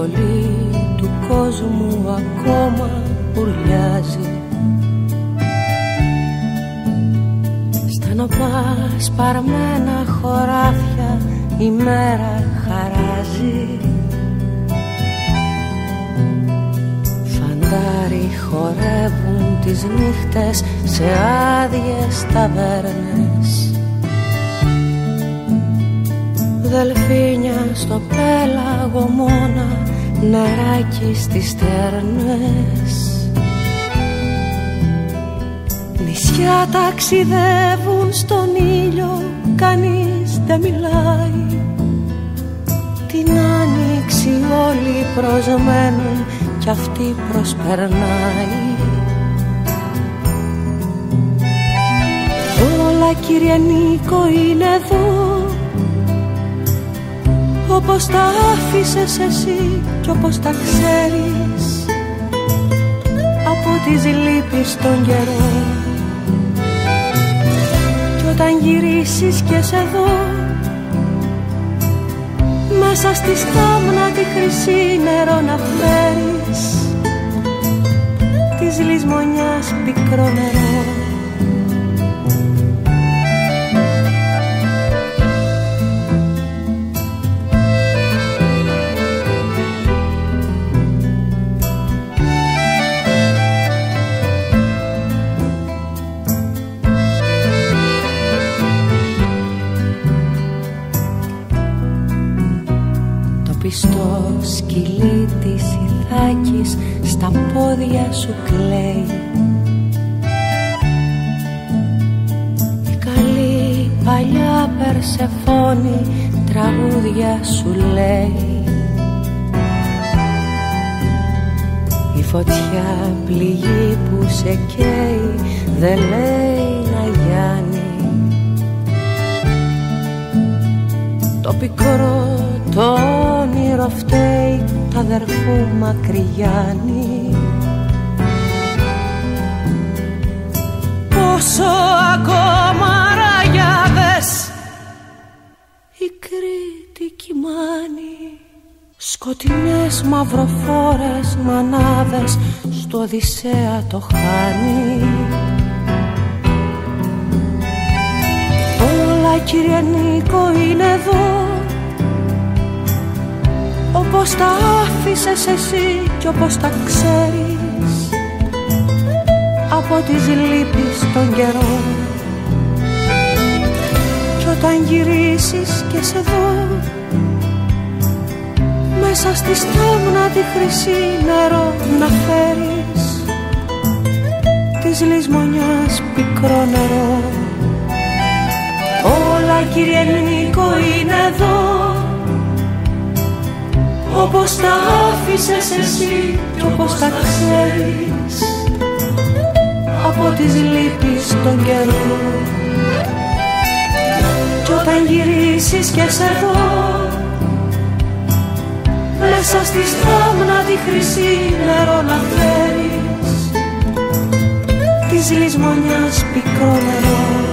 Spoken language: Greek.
βιολί του κόσμου ακόμα ουρλιάζει. Στενοπά σπαρμένα χωράφια η μέρα χαράζει. Φαντάρι χορεύουν τις νύχτες σε άδειες ταβέρνες Δελφίνια στο πέλαγο μόνα νεράκι στις στέρνες Νησιά ταξιδεύουν στον ήλιο κανείς δεν μιλάει. Την άνοιξη όλοι προσμένουν κι αυτή προσπερνάει. Όλα κύριε Νίκο είναι εδώ όπως τα άφησες εσύ κι όπως τα ξέρεις. Από τις λύπεις των καιρών κι όταν γυρίσεις και σε δω μέσα στη στάμνα τη χρυσή νερό να φέρεις. Της λησμονιάς πικρό νερό πόδια σου κλαίει. Η καλή παλιά Περσεφόνη τραγούδια σου λέει. Η φωτιά πληγή που σε καίει δεν λέει να γιάνει. Το πικρό το όνειρο φταίει τα αδερφού μακριγιάννη πόσο ακόμα ραγιάδες η Κρήτη κοιμάνει. Σκοτεινές μαυροφόρες μανάδες στο Οδυσσέα το χάνει. Όλα κύριε Νίκο είναι εδώ άφησες εσύ κι όπως τα ξέρεις από τις λύπεις των καιρών. Κι όταν γυρίσεις και σε δω μέσα στη στάμνα τη χρυσή νερό να φέρεις της λησμονιάς πικρό νερό. Όλα κύριε Νίκο είναι εδώ όπως τα άφησες εσύ κι όπως τα ξέρεις. Από τις λύπεις των καιρών. Κι όταν γυρίσεις και σε δω μέσα στη στάμνα τη χρυσή νερό να φέρεις. Της λησμονιάς πικρό νερό